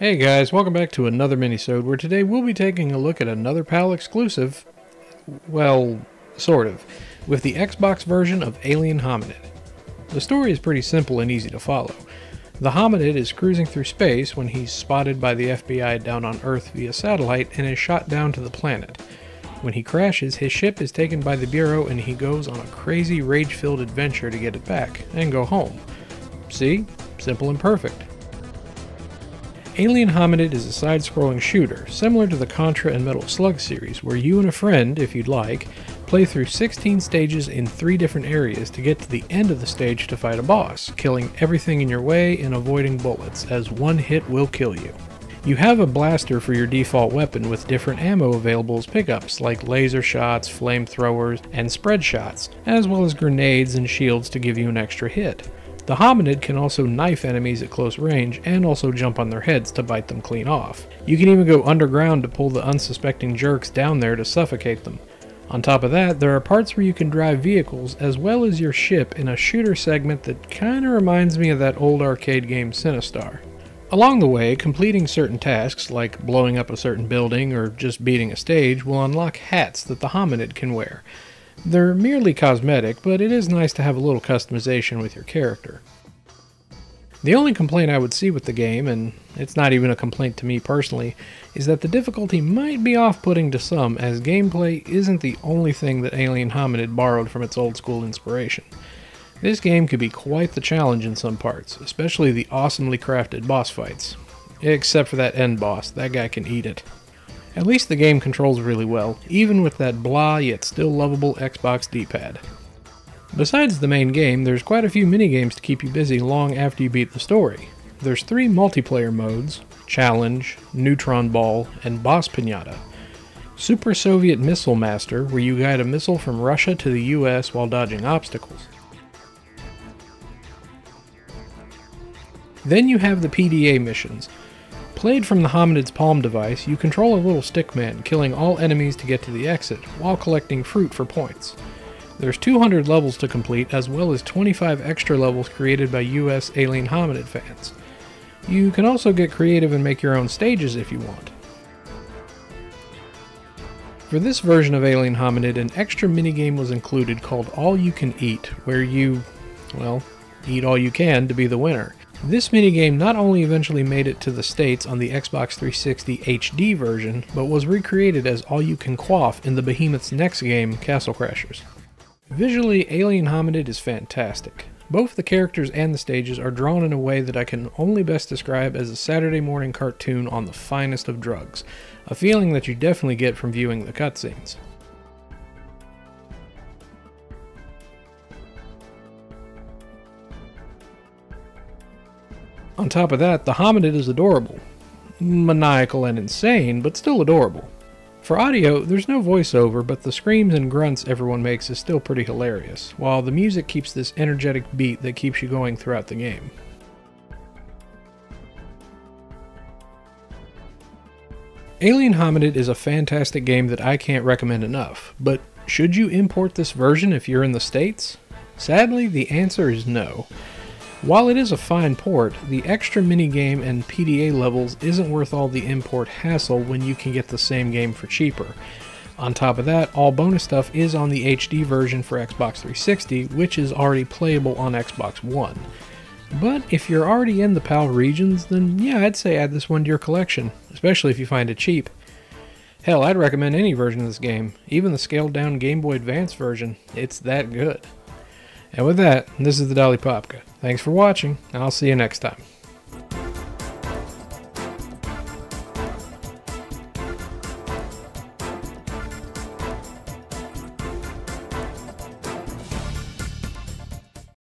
Hey guys, welcome back to another minisode where today we'll be taking a look at another PAL exclusive, well, sort of, with the Xbox version of Alien Hominid. The story is pretty simple and easy to follow. The hominid is cruising through space when he's spotted by the FBI down on Earth via satellite and is shot down to the planet. When he crashes, his ship is taken by the Bureau and he goes on a crazy rage filled adventure to get it back and go home. See? Simple and perfect. Alien Hominid is a side scrolling shooter, similar to the Contra and Metal Slug series, where you and a friend, if you'd like, play through 16 stages in three different areas to get to the end of the stage to fight a boss, killing everything in your way and avoiding bullets, as one hit will kill you. You have a blaster for your default weapon with different ammo available as pickups, like laser shots, flamethrowers, and spread shots, as well as grenades and shields to give you an extra hit. The hominid can also knife enemies at close range and also jump on their heads to bite them clean off. You can even go underground to pull the unsuspecting jerks down there to suffocate them. On top of that, there are parts where you can drive vehicles as well as your ship in a shooter segment that kinda reminds me of that old arcade game Sinistar. Along the way, completing certain tasks like blowing up a certain building or just beating a stage will unlock hats that the hominid can wear. They're merely cosmetic, but it is nice to have a little customization with your character. The only complaint I would see with the game, and it's not even a complaint to me personally, is that the difficulty might be off putting to some, as gameplay isn't the only thing that Alien Hominid borrowed from its old school inspiration. This game could be quite the challenge in some parts, especially the awesomely crafted boss fights. Except for that end boss, that guy can eat it. At least the game controls really well, even with that blah yet still lovable Xbox D-pad. Besides the main game, there's quite a few minigames to keep you busy long after you beat the story. There's three multiplayer modes, Challenge, Neutron Ball, and Boss Pinata. Super Soviet Missile Master, where you guide a missile from Russia to the US while dodging obstacles. Then you have the PDA missions, Played from the hominid's palm device, you control a little stickman, killing all enemies to get to the exit, while collecting fruit for points. There's 200 levels to complete, as well as 25 extra levels created by US Alien Hominid fans. You can also get creative and make your own stages if you want. For this version of Alien Hominid, an extra minigame was included called All You Can Eat, where you, well, eat all you can to be the winner. This minigame not only eventually made it to the States on the Xbox 360 HD version, but was recreated as All You Can Quaff in the Behemoth's next game, Castle Crashers. Visually, Alien Hominid is fantastic. Both the characters and the stages are drawn in a way that I can only best describe as a Saturday morning cartoon on the finest of drugs, a feeling that you definitely get from viewing the cutscenes. On top of that, the hominid is adorable. Maniacal and insane, but still adorable. For audio, there's no voiceover, but the screams and grunts everyone makes is still pretty hilarious, while the music keeps this energetic beat that keeps you going throughout the game. Alien Hominid is a fantastic game that I can't recommend enough, but should you import this version if you're in the States? Sadly, the answer is no. While it is a fine port, the extra minigame and PDA levels isn't worth all the import hassle when you can get the same game for cheaper. On top of that, all bonus stuff is on the HD version for Xbox 360, which is already playable on Xbox One. But if you're already in the PAL regions, then yeah, I'd say add this one to your collection, especially if you find it cheap. Hell, I'd recommend any version of this game, even the scaled down Game Boy Advance version. It's that good. And with that, this is the Dali Popka. Thanks for watching, and I'll see you next time.